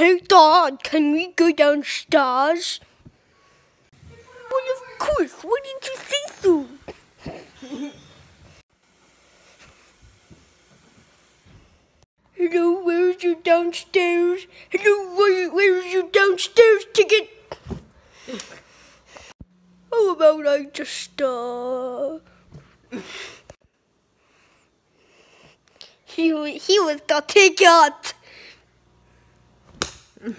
Hey Dad, can we go downstairs? Well, of course. Why didn't you say so? Hello, where's your downstairs? Hello, where, where's your downstairs ticket? How about I just, uh... he, he was the ticket. Pain!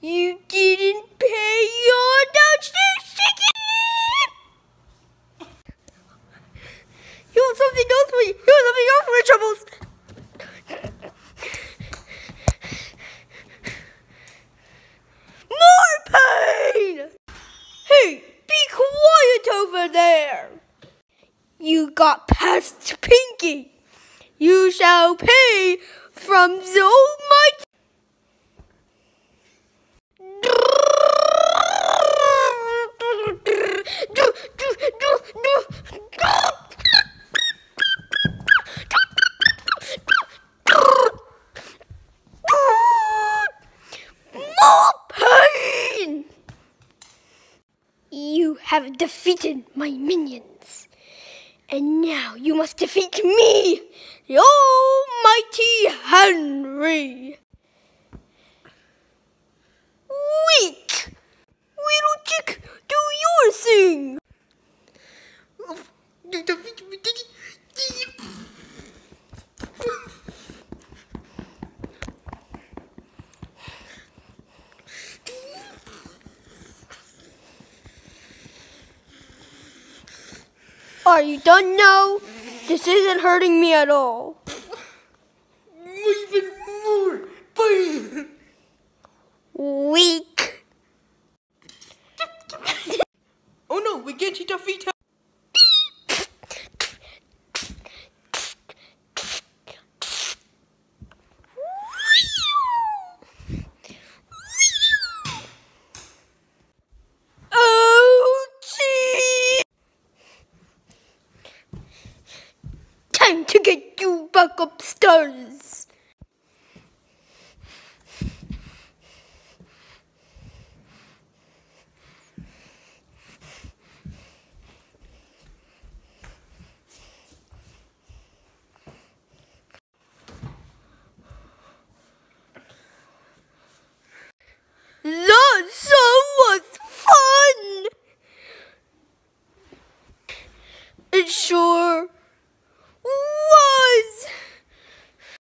You didn't pay your downstairs ticket! You want something else for you? You want something else for your troubles? More pain! Hey, be quiet over there! You got past Pinky. You shall pay from so much pain! You have defeated my minions. And now you must defeat me, the almighty Henry. Weak! Little chick, do your thing! Are you done now? This isn't hurting me at all. Weak. Oh no, we can't eat our feet. Time to get you back upstairs. sure.